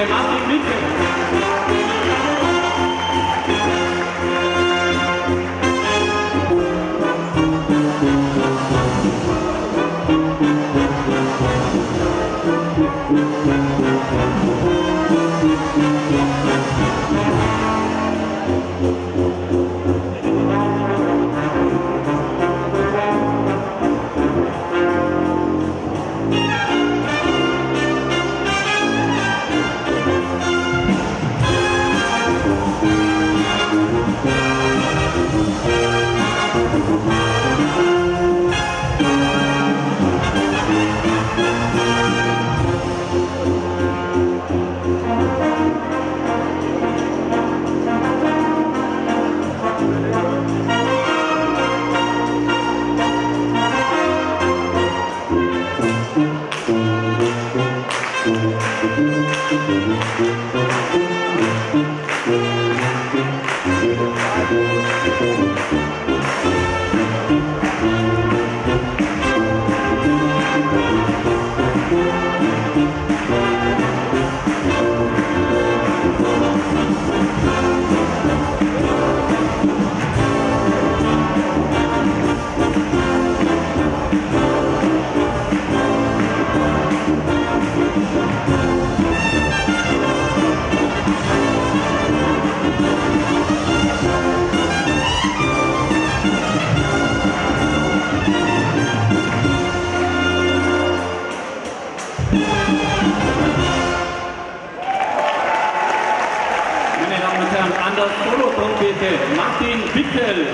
Demais, Música Der Solo-Trompete Martin Wickel.